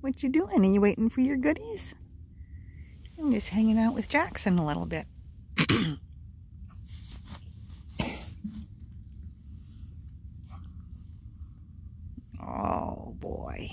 What you doing? Are you waiting for your goodies? I'm just hanging out with Jackson a little bit. oh boy.